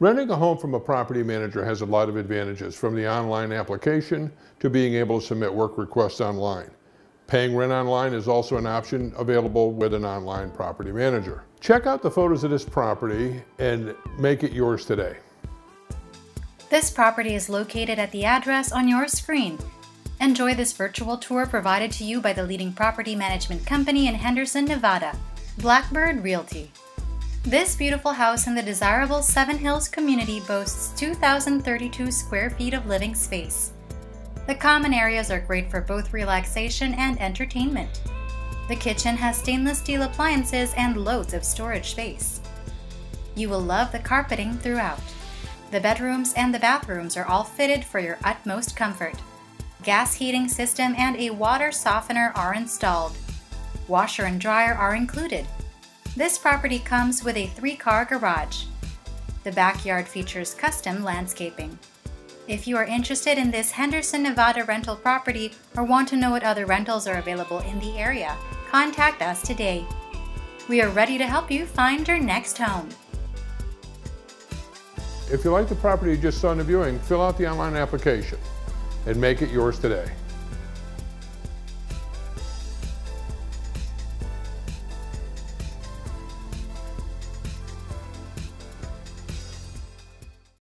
Renting a home from a property manager has a lot of advantages, from the online application to being able to submit work requests online. Paying rent online is also an option available with an online property manager. Check out the photos of this property and make it yours today. This property is located at the address on your screen. Enjoy this virtual tour provided to you by the leading property management company in Henderson, Nevada, Blackbird Realty. This beautiful house in the desirable Seven Hills community boasts 2,032 square feet of living space. The common areas are great for both relaxation and entertainment. The kitchen has stainless steel appliances and loads of storage space. You will love the carpeting throughout. The bedrooms and the bathrooms are all fitted for your utmost comfort. Gas heating system and a water softener are installed. Washer and dryer are included, this property comes with a three-car garage. The backyard features custom landscaping. If you are interested in this Henderson, Nevada rental property or want to know what other rentals are available in the area, contact us today. We are ready to help you find your next home. If you like the property you just saw in the viewing, fill out the online application and make it yours today.